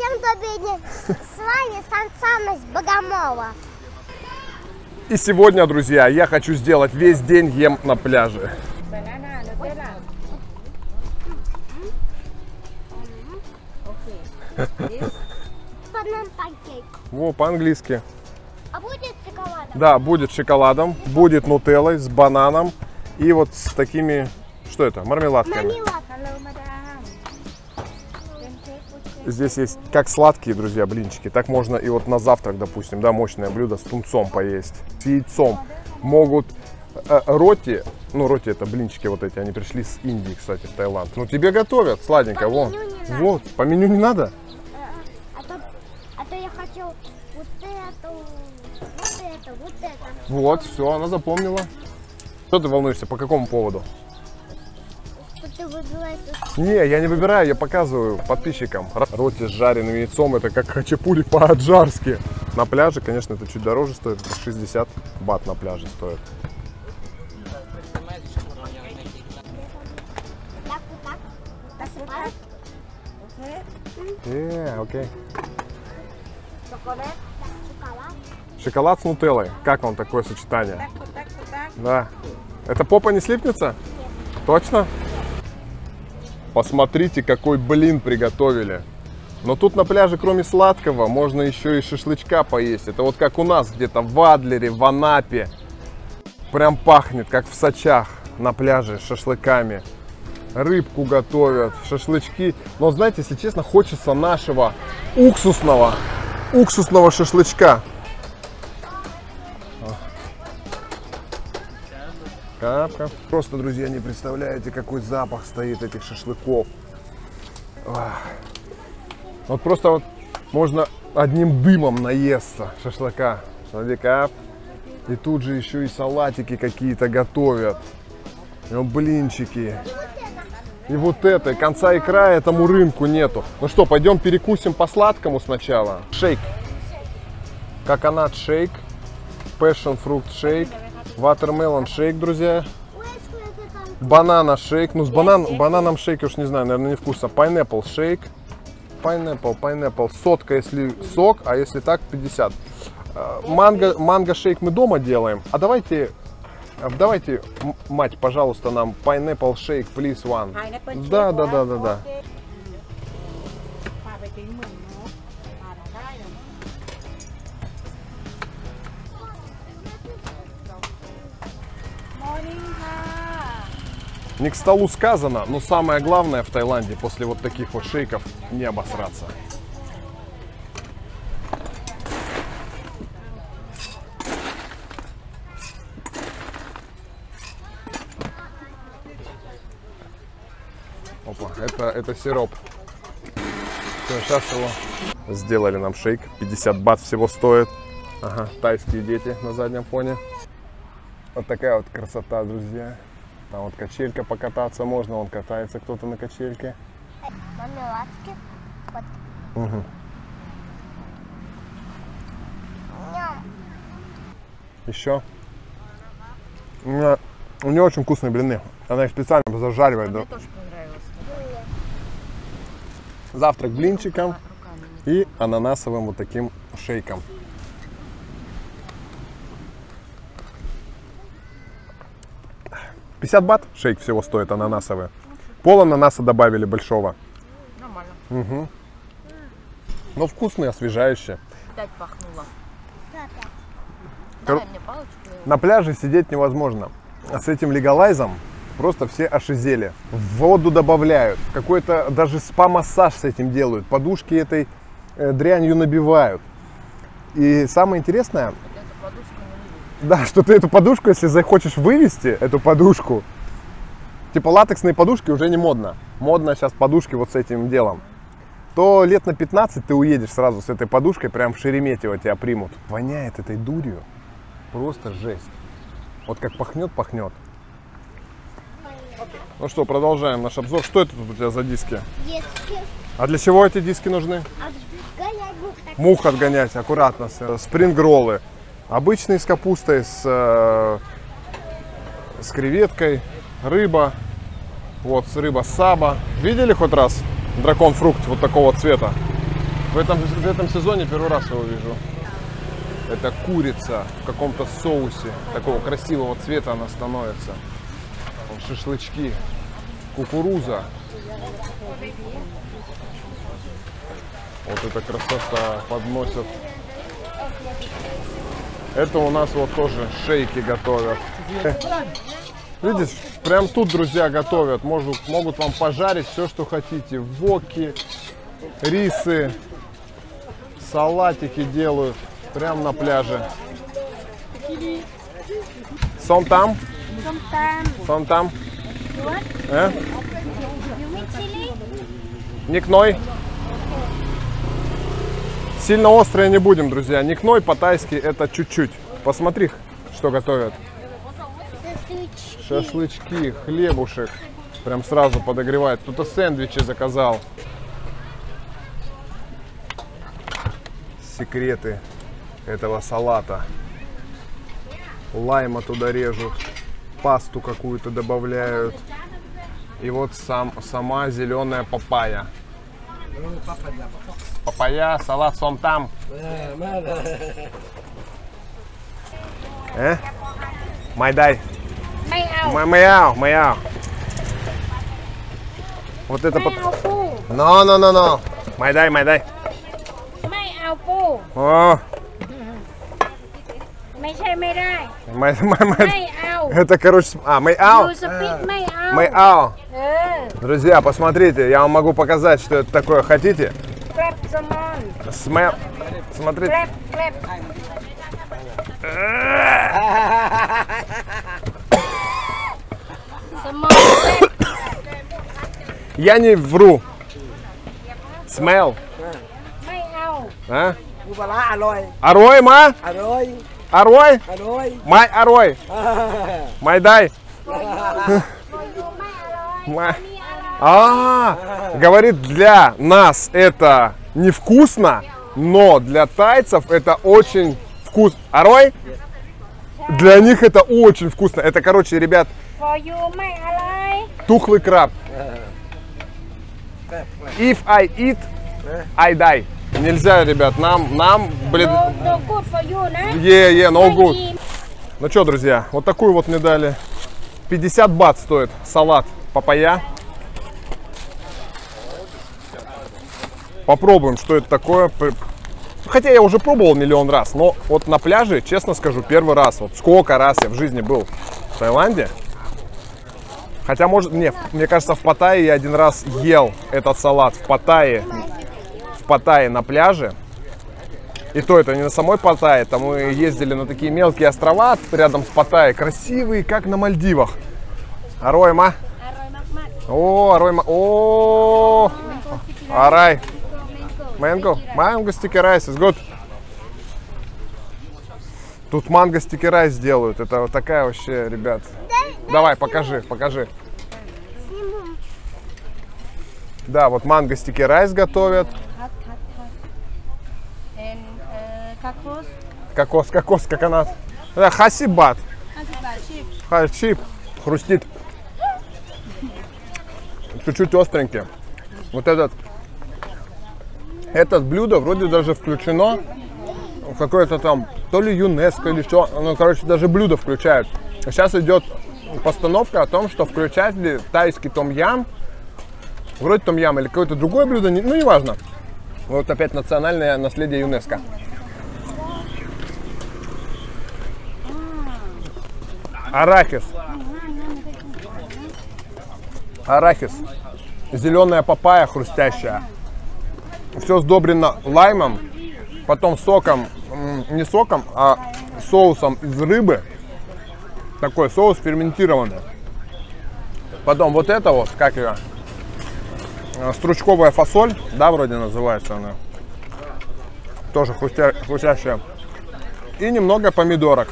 Всем добрый день. С вами Сан Саныч Богомолов. И сегодня, друзья, я хочу сделать весь день ем на пляже. Во, по-английски. А будет шоколад? Да, будет шоколадом, будет нутеллой, с бананом и вот с такими, что это, мармеладками. Мармелад. Здесь есть как сладкие, друзья, блинчики, так можно и вот на завтрак, допустим, да, мощное блюдо с тунцом поесть, с яйцом. Могут э, роти, ну роти это блинчики вот эти, они пришли с Индии, кстати, в Таиланд. Ну тебе готовят, сладенько, По вон. Вот, по меню не надо? А то, а то я хочу вот это, вот это, вот это. Вот, все, она запомнила. Что ты волнуешься, по какому поводу? Что ты выбираешь? Не, я не выбираю, я показываю подписчикам. Роти с жареным яйцом, это как хачапури по-аджарски. На пляже, конечно, это чуть дороже стоит, это 60 бат на пляже стоит. Okay. Э. Так, шоколад. Шоколад с нутеллой. Как вам такое сочетание? Так, вот так, вот так. Да. Это попа не слипнется? Точно? Посмотрите, какой блин приготовили. Но тут на пляже, кроме сладкого, можно еще и шашлычка поесть. Это вот как у нас где-то в Адлере, в Анапе. Прям пахнет, как в Сочах на пляже шашлыками. Рыбку готовят, шашлычки. Но знаете, если честно, хочется нашего уксусного, уксусного шашлычка. Капка. Просто, друзья, не представляете, какой запах стоит этих шашлыков. Вот просто вот можно одним дымом наесться шашлыка. Смотри, кап. И тут же еще и салатики какие-то готовят. И вот блинчики. И вот это, конца и края этому рынку нету. Ну что, пойдем перекусим по сладкому сначала. Шейк. Коконат шейк. Passion фрукт шейк. Watermelon шейк, друзья. Банана шейк. Ну, с банан, бананом шейк уж не знаю, наверное, невкусно. Pineapple шейк. Pineapple, pineapple. Сотка, если сок, а если так, 50. Э, Манго, манго шейк мы дома делаем. А давайте, э, давайте, мать, пожалуйста, нам pineapple шейк, please one. Да, да, да, да, да. Не к столу сказано, но самое главное в Таиланде после вот таких вот шейков не обосраться. Опа, это, это сироп. Все, сейчас его сделали нам шейк. 50 бат всего стоит. Ага, тайские дети на заднем фоне. Вот такая вот красота, друзья. Там вот качелька покататься можно, он катается кто-то на качельке. Мармеладки. Вот. Ням. Еще. У, меня, у нее очень вкусные блины. Она их специально зажаривает. да. Мне тоже понравилось. Завтрак блинчиком и ананасовым вот таким шейком. «50 бат шейк всего стоит ананасовый. Пол ананаса добавили большого. Нормально. Но вкусный, освежающий. Опять пахнуло. Кор- Дай мне палочку. На пляже сидеть невозможно. А с этим легалайзом просто все ошизели. В воду добавляют. Какой-то даже спа-массаж с этим делают. Подушки этой э, дрянью набивают. И самое интересное, Эту подушку не любит. Да, что ты эту подушку, если захочешь вывести, эту подушку, типа латексные подушки уже не модно. Модно сейчас подушки вот с этим делом. То лет на 15 ты уедешь сразу с этой подушкой, прям в Шереметьево тебя примут. Воняет этой дурью. Просто жесть. Вот как пахнет, пахнет. Ну что, продолжаем наш обзор. Что это тут у тебя за диски? Детские. А для чего эти диски нужны? Отгонять мух. Мух отгонять, аккуратно. Спринг-роллы. Обычные с капустой, с, э, с креветкой, рыба. Вот, рыба саба. Видели хоть раз дракон-фрукт вот такого цвета? В этом, в этом сезоне первый раз его вижу. Это курица в каком-то соусе. Такого красивого цвета она становится. Шашлычки. Кукуруза. Вот это красота. Подносят. Это у нас вот тоже шейки готовят. Видишь, прям тут, друзья, готовят. Могут, могут вам пожарить все, что хотите. Воки, рисы, салатики делают. Прям на пляже. Сом там? Сом там? Э? Никной. Сильно острое не будем, друзья. Никной по-тайски это чуть-чуть. Посмотри, что готовят. Sausage. Шашлычки, хлебушек. Прям сразу подогревает. Кто-то сэндвичи заказал. Секреты этого салата. Лайма туда режут. Пасту какую-то добавляют. И вот сам, сама зеленая папайя папайя, салат сомтам. Э? Майдай. Майяу. Майяу. Вот это... Но, но, но, но. Майдай, майдай. Майяу. О. Это, короче... А, майяу. Майяу. Друзья, посмотрите, я вам могу показать, что это такое. Хотите? Сме... Смотри. Клэп, клэп. Я не вру. Смел. А? Арой, ма? Арой. Арой? Арой. Май арой. Май дай. А, говорит, для нас это невкусно, но для тайцев это очень вкус. Арой? Для них это очень вкусно. Это, короче, ребят, тухлый краб. If I eat, I die. Нельзя, ребят, нам, нам, блин... No, no you, yeah, yeah, no good. Ну что, друзья, вот такую вот мне дали. 50 бат стоит салат папая. Попробуем, что это такое. Хотя я уже пробовал миллион раз, но вот на пляже, честно скажу, первый раз. Вот сколько раз я в жизни был в Таиланде. Хотя, может, не, мне кажется, в Паттайе я один раз ел этот салат. В Паттайе, в Паттайе на пляже. И то это не на самой Паттайе, там мы ездили на такие мелкие острова рядом с Паттайей, красивые, как на Мальдивах. Аройма. О, Аройма. О, Арай. Mango? Mango sticky rice is. Тут манго sticky rice делают. Это вот такая вообще, ребят. Дай, Давай, покажи, покажи. Сниму. Да, вот манго sticky rice готовят. Кокос. Кокос, кокос, как она. Хасибат. Хасибат, чип. Хрустит. Чуть-чуть остренький. Вот этот этот блюдо вроде даже включено в какое-то там, то ли ЮНЕСКО или что. Ну, короче, даже блюдо включают. Сейчас идет постановка о том, что включать ли тайский том-ям, вроде том-ям или какое-то другое блюдо, ну, неважно. Вот опять национальное наследие ЮНЕСКО. Арахис. Арахис. Зеленая папайя хрустящая. Все сдобрено лаймом, потом соком, не соком, а соусом из рыбы. Такой соус ферментированный. Потом вот это вот, как ее, Э, стручковая фасоль, да, вроде называется она. Тоже хрустя- хрустящая. И немного помидорок.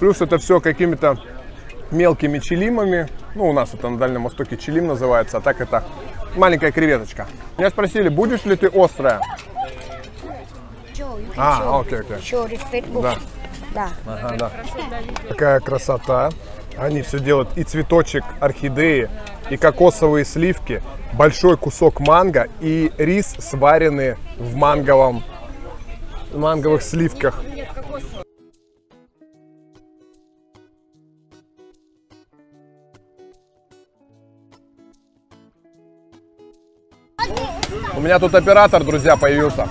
Плюс это все какими-то мелкими чилимами. Ну, у нас это на Дальнем Востоке чилим называется, а так это маленькая креветочка. Меня спросили, будешь ли ты острая? А, окей, окей. Да. да Ага, да. Такая красота. Они все делают. И цветочек орхидеи, и кокосовые сливки, большой кусок манго и рис, сваренный в манговом, манговых сливках. меня тут оператор, друзья, появился.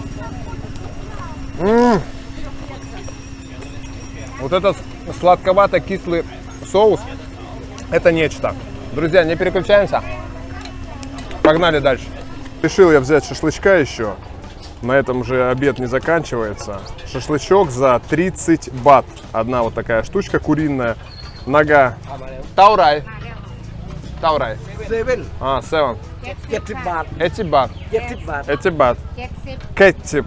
М -м -м. Вот этот сладковато-кислый соус, это нечто. Друзья, не переключаемся. Погнали дальше. Решил я взять шашлычка еще. На этом же обед не заканчивается. Шашлычок за 30 бат. Одна вот такая штучка куриная. Нога. Таурай. Таурай. Севен. А, севен. เจ็ดสิบบาท Эти бат. เจ็ดสิบบาท Эти бат. เจ็ดสิบ Кетчип.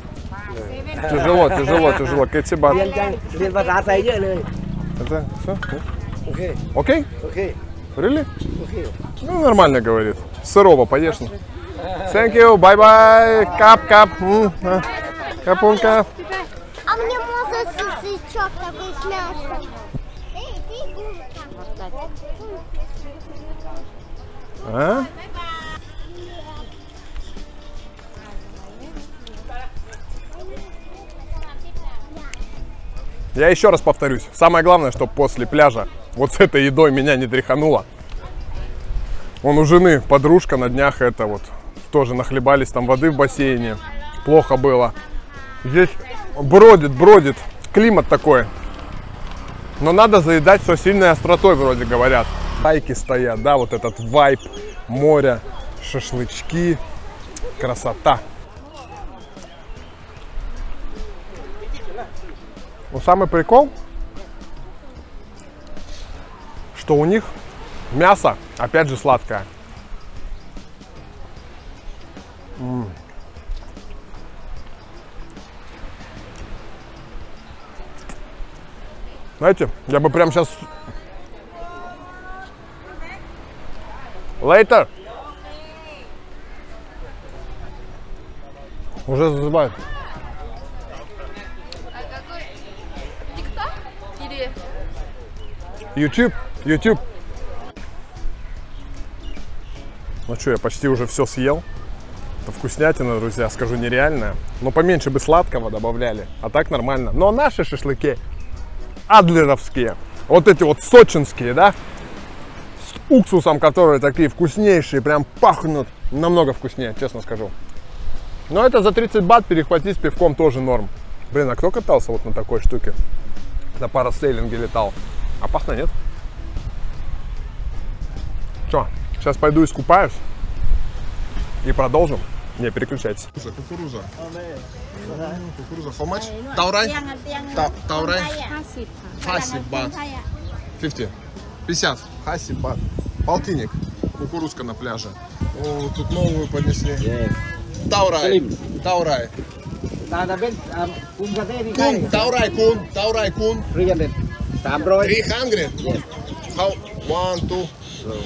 เซเว่น Тяжело, тяжело, тяжело. Кетчип เรียน бат. จังเรียนภาษาไทยเยอะเลย Это все? โอเค Окей? โอเค Really? โอเค Ну, нормально говорит. Сырого поешь. ну. Thank you, bye-bye. Кап, кап. М, а. Капунка. А мне можно сосичок такой с мясом? Эй, ты губка. А? Я еще раз повторюсь. Самое главное, чтобы после пляжа вот с этой едой меня не тряхануло. Он у жены подружка на днях это вот тоже нахлебались там воды в бассейне. Плохо было. Здесь бродит, бродит. Климат такой. Но надо заедать все сильной остротой, вроде говорят. Байки стоят, да, вот этот вайп моря, шашлычки, красота. Но самый прикол, что у них мясо, опять же, сладкое. М. Знаете, я бы прямо сейчас... Later. Уже зазывают. ТикТок или YouTube, YouTube. Ну что, я почти уже все съел. Это вкуснятина, друзья, скажу нереальная. Но поменьше бы сладкого добавляли, а так нормально. Но наши шашлыки адлеровские, вот эти вот сочинские, да, с уксусом, которые такие вкуснейшие, прям пахнут намного вкуснее, честно скажу. Но это за 30 бат перехватить пивком тоже норм. Блин, а кто катался вот на такой штуке? На парасейлинге летал. А Опасно, нет? Что? сейчас пойду искупаюсь и продолжим. Не переключайтесь. Кукуруза, кукуруза. Кукуруза, how? Таурай? Таурай? Хаси бат. 50. 50. Хаси бат. Полтинник. Кукурузка на пляже. О, тут новую поднесли. Таурай. Таурай. Кун, таурай, кун, таурай, кун. Привет. Some broad. 300? Yes. How? One, two. So,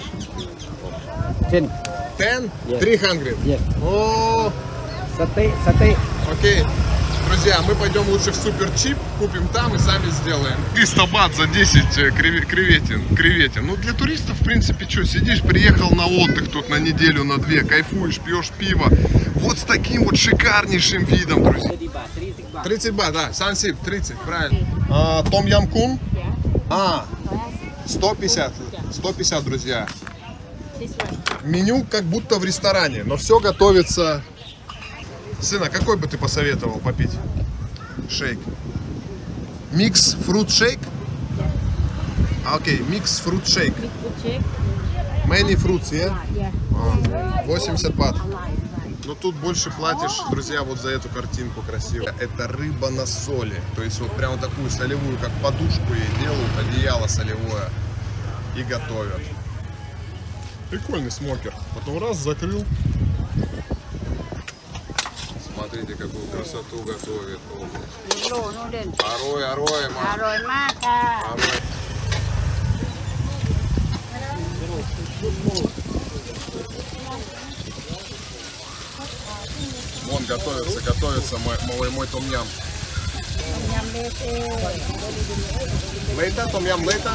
ten. Ten? Yes. 300? Yes. О! Саты, саты. Окей. Друзья, мы пойдем лучше в суперчип, купим там и сами сделаем. 300 бат за 10 э, креветин. креветин. Ну, для туристов, в принципе, что, сидишь, приехал на отдых тут на неделю, на две, кайфуешь, пьешь пиво. Вот с таким вот шикарнейшим видом, друзья. 30 бат, 30 бат, да, สามสิบ, 30, правильно. А, том ям кун. А, 150, 150, друзья. Меню как будто в ресторане, но все готовится. Сына, какой бы ты посоветовал попить? Shake. Mix fruit shake? А, окей, mix fruit shake. Many fruits, yeah? Yeah. 80 бат. Но тут больше платишь, друзья, вот за эту картинку красивую. Это рыба на соли. То есть вот прямо такую солевую, как подушку ей делают, одеяло солевое. И готовят. Прикольный смокер. Потом раз, закрыл. Смотрите, какую красоту готовит. Ну, ну, орой, орой, мам. Орой, мака. Орой. Готовится, готовится мой, мой, мой ำ Лейта, том ям лейта?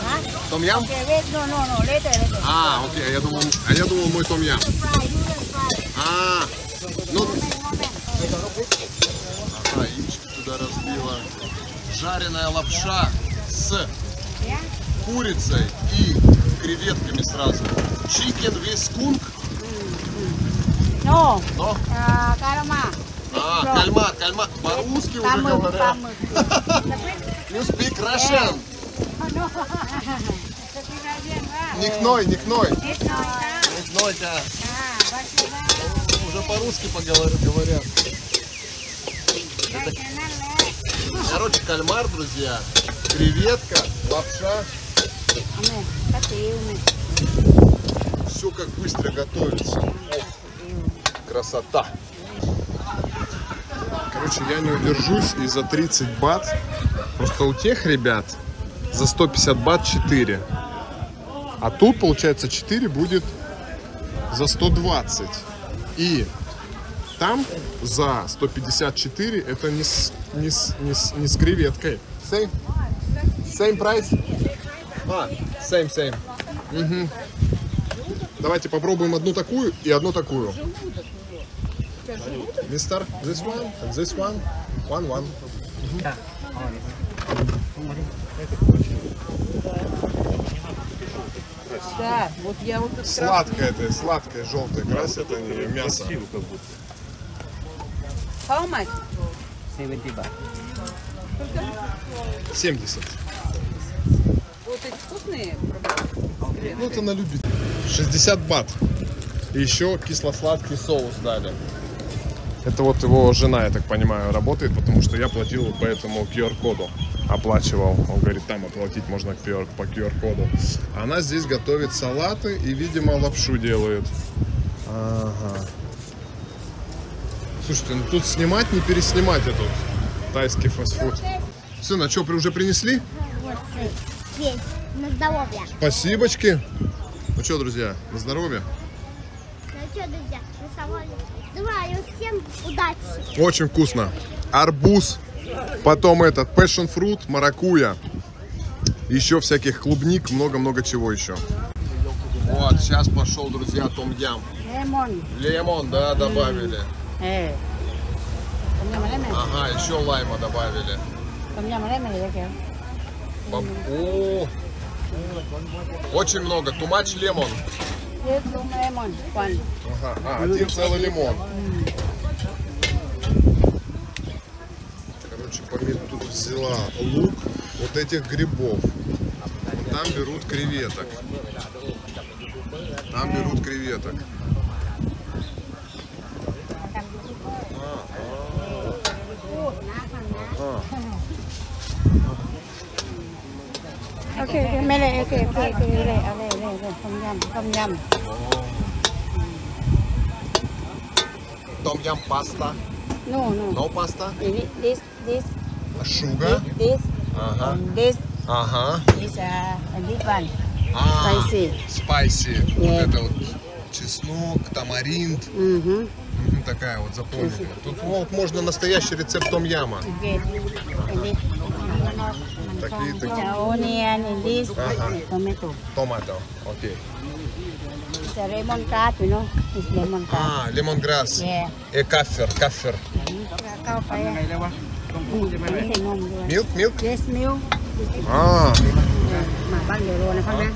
Том ям? Okay, wait, no, no, no, later, later. А, окей, а я думал, а я думал мой том ям. А, ну... Ага, яички туда разбила. Жареная лапша с курицей и креветками сразу. Chicken with skunk. No, Но, uh, karma. А, кальмар, кальмар. По-русски уже говорят. You speak Russian. Никной, никной. Pak. Никной-ка. Уже по-русски говорят. Короче, кальмар, друзья, креветка, лапша. Ame. Все как быстро готовится. Ох, красота. Короче, я не удержусь и за 30 бат. Просто у тех ребят за 150 бат 4. А тут, получается, 4 будет за 120. И там за 154 это не с, не с, не с, не с креветкой. Same, same price? А, same, same. Мгм. Давайте попробуем одну такую и одну такую. Мистер, this one, and this one, one, one. Да, вот я вот тут Сладкое это, сладкое, желтое, красят они мясо. How much? 70 baht. 70. Вот эти вкусные? Ну это на любителя. 60 бат. И еще кисло-сладкий соус дали. Это вот его жена, я так понимаю, работает, потому что я платил по этому QR-коду. Оплачивал. Он говорит, там оплатить можно QR по QR-коду. Она здесь готовит салаты и, видимо, лапшу делает. Ага. Слушайте, ну тут снимать, не переснимать этот тайский фастфуд. Сын, а что, уже принесли? Вот, есть. На здоровье. Спасибочки. Ну что, друзья, на здоровье. Ну что, друзья, на здоровье. Желаю всем удачи. Очень вкусно. Арбуз, потом этот passion fruit, маракуя, еще всяких клубник, много-много чего еще. Вот, сейчас пошел, друзья, том ям. Lemon. Лимон, да, добавили. Lemon. Ага, еще лайма добавили. Баб- О, очень много. One. Ага, а, один целый лимон. Короче, помимо тут взяла лук, вот этих грибов. Там берут креветок. Там берут креветок. Okay, okay, mele, okay, okay, okay, le, le, le, le, tom yum, tom yum. Том ям паста. No, no. No паста. This, this, this, Шуга. this, Ага. and this, Ага. this, uh, and this one. А, Spicy. Спайси. Вот Нет. это вот чеснок, тамаринд. Mm-hmm. Мгм, Такая вот запомнили. Тут вот можно настоящий рецепт том яма. Такие, такие. onion this, tomato. Томато. Окей. It's a lemon curd, you know. It's lemon curd. А, лемонграсс. Yeah. Э, кафер, кафер. เข้าไปอ่ะไม่ใส่นมด้วย Милк, милк. yes milk А, หมาบ้านเดี๋ยวโรนะเขานะ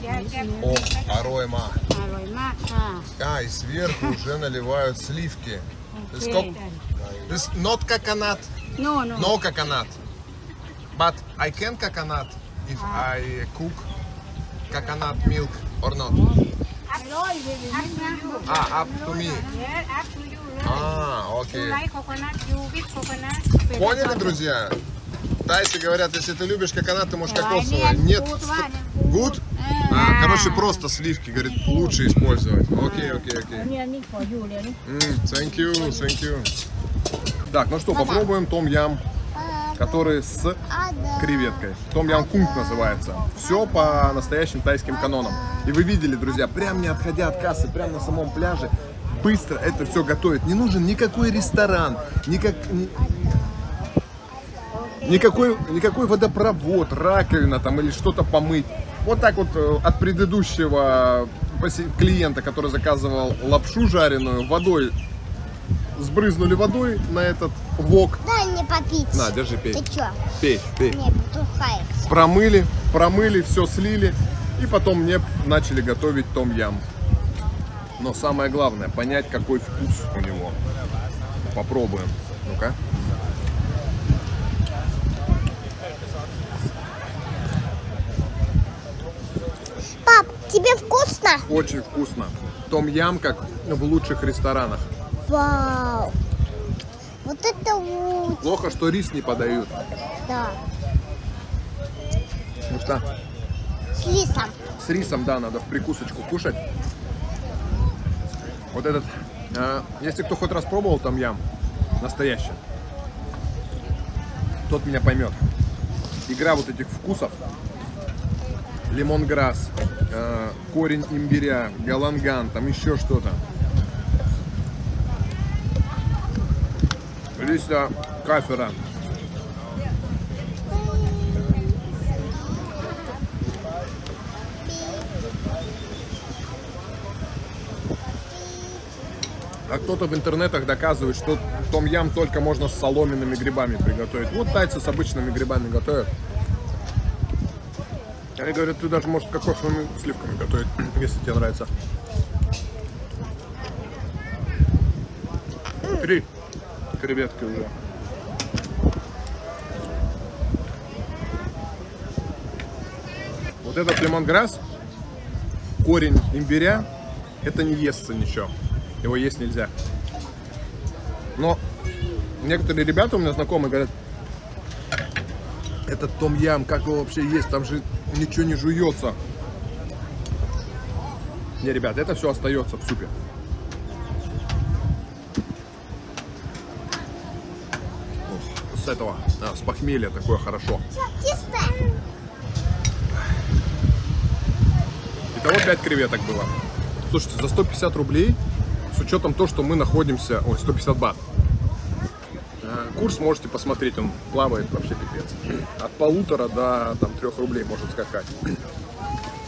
เดี๋ยวแก о, арома. อร่อยมากค่ะ А, и сверху уже наливают сливки. This, co- this not coconut, no no no coconut. But I can coconut if I cook coconut milk or not. Ah, up to me. Yeah, up to you. Really. Ah, а, окей. You like coconut, you with coconut. Поняли, друзья? Тайцы говорят, если ты любишь коконат, ты можешь кокосовое. Нет. гуд. Э, а, короче, просто сливки, говорит, лучше использовать. Окей, окей, окей. Thank you, thank you. Так, ну что, попробуем том ям который с креветкой. Том ям кунг называется. Все по настоящим тайским канонам. И вы видели, друзья, прям не отходя от кассы, прям на самом пляже, быстро это все готовить. Не нужен никакой ресторан, никак, ни- никакой, никакой водопровод, раковина там или что-то помыть. Вот так вот э, от предыдущего клиента, который заказывал лапшу жареную, водой сбрызнули водой на этот вок. Дай мне попить. На, держи, пей. Ты чё? Пей, пей. Не, потухается. Промыли, промыли, все слили. И потом мне начали готовить том-ям. Но самое главное, понять, какой вкус у него. Попробуем. Ну-ка. Пап, тебе вкусно? Очень вкусно. Том-ям, как в лучших ресторанах. Вау. Вот это вот. Плохо, что рис не подают. Да. Ну что, С лисом. с рисом, да, надо в прикусочку кушать. Вот этот, э, если кто хоть раз пробовал там ям, настоящий, тот меня поймет. Игра вот этих вкусов. Лимонграсс, э, корень имбиря, галанган, там еще что-то. Листья кафера. А кто-то в интернетах доказывает, что том-ям только можно с соломенными грибами приготовить. Вот тайцы с обычными грибами готовят. Они говорят, ты даже можешь кокосовыми сливками готовить, если тебе нравится. Три креветки уже. Вот этот лимонграсс, корень имбиря, это не естся ничего. Его есть нельзя. Но некоторые ребята у меня знакомые говорят, этот том ям, как его вообще есть, там же ничего не жуется. Не, ребят, это все остается в супе. Ух, С этого, с похмелья такое хорошо. Итого 5 креветок было. Слушайте, за 150 рублей, с учетом того, что мы находимся... Ой, 150 бат. Э, Курс можете посмотреть, он плавает вообще пипец. От полутора до там, 3 рублей может скакать.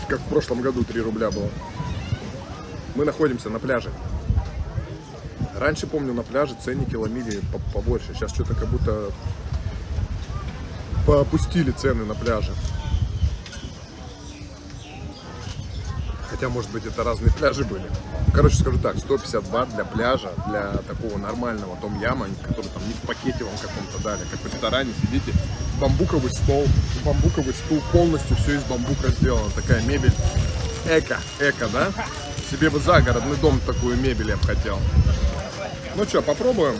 Как в прошлом году 3 рубля было. Мы находимся на пляже. Раньше, помню, на пляже ценники ломили по- побольше. Сейчас что-то как будто поопустили цены на пляже. Хотя, может быть, это разные пляжи были. Короче, скажу так, 150 бат для пляжа, для такого нормального том-яма, который там не в пакете вам каком-то дали, как в ресторане сидите, бамбуковый стол, бамбуковый стул, полностью все из бамбука сделано, такая мебель. Эко, эко, да? Себе бы загородный дом такую мебель я бы хотел. Ну что, попробуем?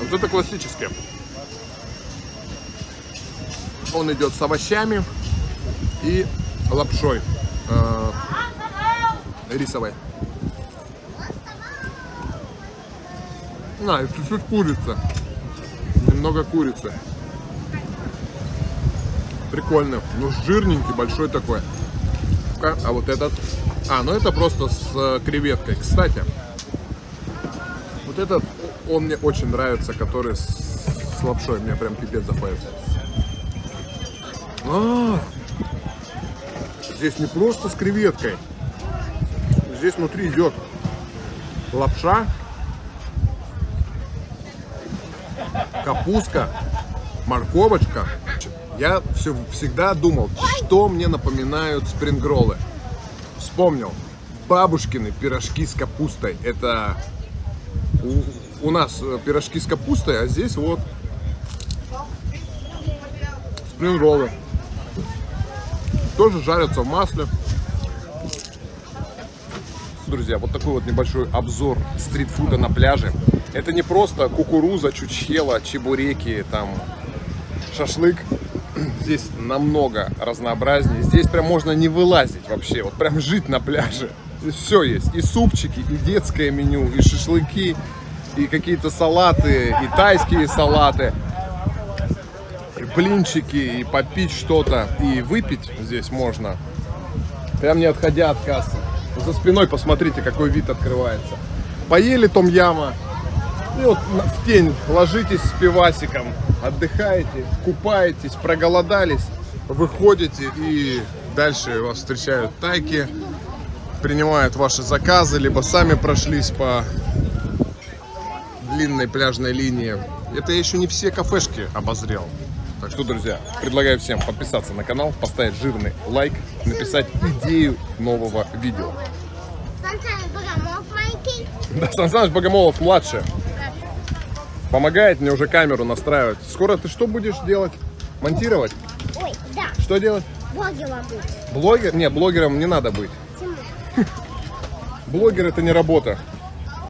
Вот это классический. Он идет с овощами и лапшой э, рисовой. А, и чуть-чуть курица. Немного курицы. Прикольно. Ну, жирненький, большой такой. А вот этот... А, ну это просто с э, креветкой. Кстати, вот этот, он мне очень нравится, который с, с лапшой. Мне прям пипец заходит. А, здесь не просто с креветкой. Здесь внутри идет лапша, капустка, морковочка. Я все, всегда думал, что мне напоминают спрингроллы. Вспомнил. Бабушкины пирожки с капустой. Это у, у нас э, пирожки с капустой, а здесь вот спрингроллы. Тоже жарятся в масле. Друзья, вот такой вот небольшой обзор стритфуда на пляже. Это не просто кукуруза, чучхела, чебуреки, там шашлык. Здесь намного разнообразнее. Здесь прям можно не вылазить вообще, вот прям жить на пляже. Здесь все есть. И супчики, и детское меню, и шашлыки, и какие-то салаты, и тайские салаты. блинчики, и попить что-то, и выпить здесь можно. Прям не отходя от кассы. За спиной посмотрите, какой вид открывается. Поели том яма, и вот в тень ложитесь с пивасиком, отдыхаете, купаетесь, проголодались, выходите и дальше вас встречают тайки, принимают ваши заказы, либо сами прошлись по длинной пляжной линии. Это я еще не все кафешки обозрел. Так что, друзья, предлагаю всем подписаться на канал, поставить жирный лайк, написать идею нового видео. Сан Саныч Богомолов младший. Помогает мне уже камеру настраивать. Скоро ты что будешь делать? Монтировать? Ой, да, Что делать? блогером быть. Блогер? Не, блогером не надо быть. Почему? Блогер это не работа.